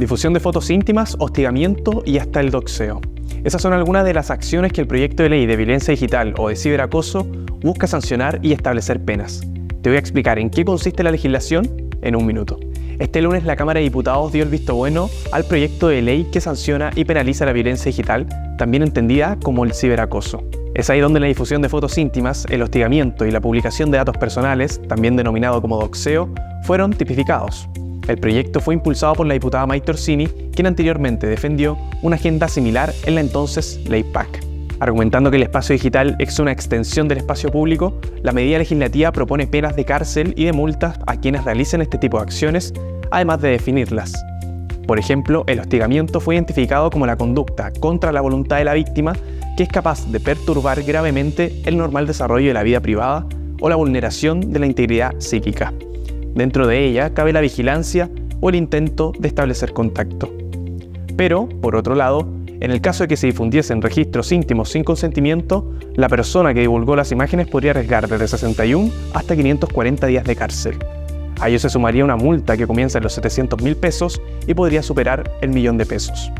difusión de fotos íntimas, hostigamiento y hasta el doxeo. Esas son algunas de las acciones que el proyecto de ley de violencia digital o de ciberacoso busca sancionar y establecer penas. Te voy a explicar en qué consiste la legislación en un minuto. Este lunes la Cámara de Diputados dio el visto bueno al proyecto de ley que sanciona y penaliza la violencia digital, también entendida como el ciberacoso. Es ahí donde la difusión de fotos íntimas, el hostigamiento y la publicación de datos personales, también denominado como doxeo, fueron tipificados. El proyecto fue impulsado por la diputada Maite Orsini, quien anteriormente defendió una agenda similar en la entonces Ley PAC. Argumentando que el espacio digital es una extensión del espacio público, la medida legislativa propone penas de cárcel y de multas a quienes realicen este tipo de acciones, además de definirlas. Por ejemplo, el hostigamiento fue identificado como la conducta contra la voluntad de la víctima que es capaz de perturbar gravemente el normal desarrollo de la vida privada o la vulneración de la integridad psíquica. Dentro de ella cabe la vigilancia o el intento de establecer contacto. Pero, por otro lado, en el caso de que se difundiesen registros íntimos sin consentimiento, la persona que divulgó las imágenes podría arriesgar desde 61 hasta 540 días de cárcel. A ello se sumaría una multa que comienza en los 700 mil pesos y podría superar el millón de pesos.